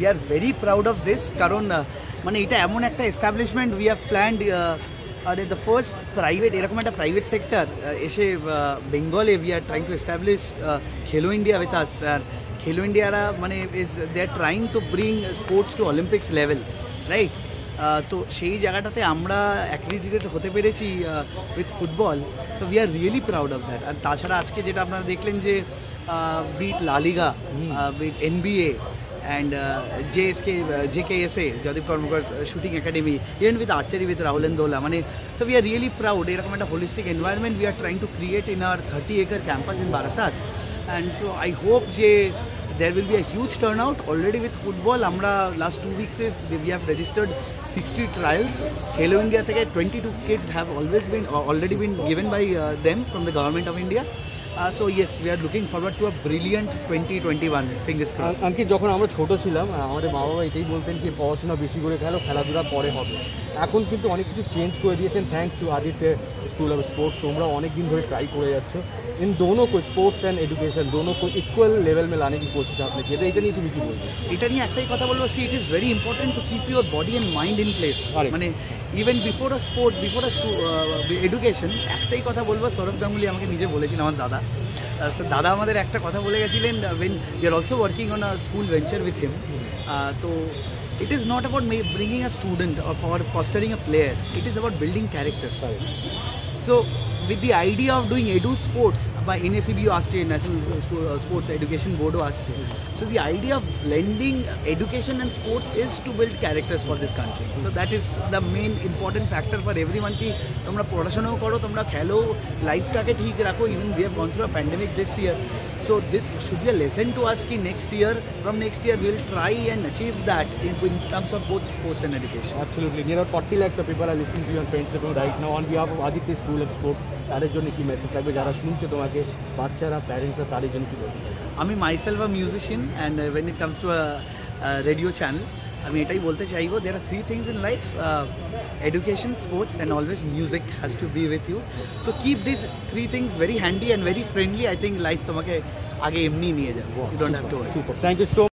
we are very proud of this কারণ আহ, মানে এটা এমন একটা এস্টাবলিশমেন্ট উই হ্যাভ প্ল্যান্ড আরে দ্য ফার্স্ট প্রাইভেট এরকম একটা প্রাইভেট সেক্টর এসে বেঙ্গলে we are trying to establish Khelo India with us আর খেলো ইন্ডিয়ারা মানে is they are trying to bring sports to Olympics level right তো সেই জায়গাটাতে আমরা অ্যাক্রিডিটেড হতে পেরেছি with football so we are really proud of that আর তাছাড়া আজকে যেটা আপনারা দেখলেন যে bit La Liga bit NBA and J S K J K S A Joydeep Karmakar shooting academy even with archery with Rahul and Dola मैंने so we are really proud एरक holistic environment we are trying to create in our thirty acre campus in Barasat and so I hope J there will be a huge turnout already with football. আমরা last two weeks is we have registered 60 trials. Hello India থেকে 22 kids have always been already been given by uh, them from the government of India. Uh, so yes, we are looking forward to a brilliant 2021. Fingers crossed. আনকি যখন আমরা ছোট ছিলাম আমাদের মা বাবা এটাই বলতেন কি পড়াশোনা বেশি করে খেলো খেলাধুলা পরে হবে এখন কিন্তু অনেক কিছু চেঞ্জ করে দিয়েছেন thanks to Aditya School of Sports তোমরা অনেক দিন ধরে ট্রাই করে যাচ্ছ। ইন দোনো কো স্পোর্টস অ্যান্ড এডুকেশন দোনো কো ইকুয়াল লেভেল মে লানে কি कोशिश আপনি की এটা নিয়ে তুমি কি বলবে এটা নিয়ে একটাই কথা বলব see it is very important to keep your body and mind in place মানে even before a sport before a education একটাই কথা বলব সৌরভ গাঙ্গুলি আমাকে নিজে বলেছেন আমার দাদা। দাদা আমাদের একটা কথা বলে গেছিলেন when you are also working on a school venture with him তো it is not about bringing a student or fostering a player it is about building characters So with the idea of doing edu sports by NACBU আসছে National Spo- uh, Sports Education Board আসছে so the idea of blending education and sports is to build characters for this country so that is the main important factor for everyone কি তোমরা পড়াশোনাও করো তোমরা খেলো লাইফটাকে ঠিক রাখো even we have gone through a pandemic this year so this should be a lesson to us ki next year from next year we will try and achieve that in, in terms of both sports and education Absolutely. Near 40 lakhs of people are listening to you on Friends Circle right now on behalf of Aditya School of Sports. তাদের জন্য কি message থাকবে যারা শুনছে তোমাকে বাচ্চারা প্যারেন্টসরা তাদের জন্য কি বলবে আমি myself a musician and when it comes to radio channel আমি এটাই বলতে চাইবো there are three things in life education sports and always music has to be with you so keep this three things very handy and very friendly I think life তোমাকে আগে এমনি নিয়ে যাবে you don't have to super thank you so